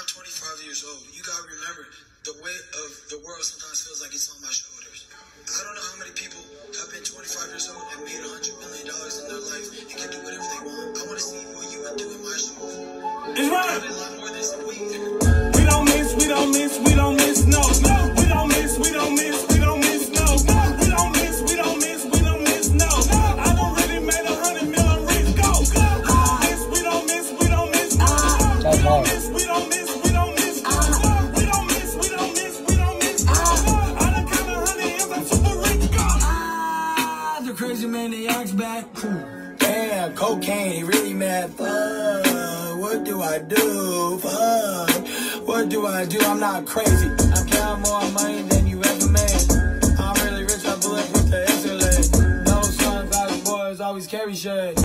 I'm 25 years old. You gotta remember, the weight of the world sometimes feels like it's on my shoulders. I don't know how many people have been 25 years old and made $100 million in their life and can do whatever they want. I wanna see what you would do in my shoes. It's right. did a lot more than this week. We don't miss, we don't miss, we don't miss, crazy maniac's back. Damn, cocaine, he really mad. Fuck, what do I do? Fuck, what do I do? I'm not crazy. I'm counting more money than you ever made. I'm really rich, I it with the excellent. No sunglasses, boys always carry shade.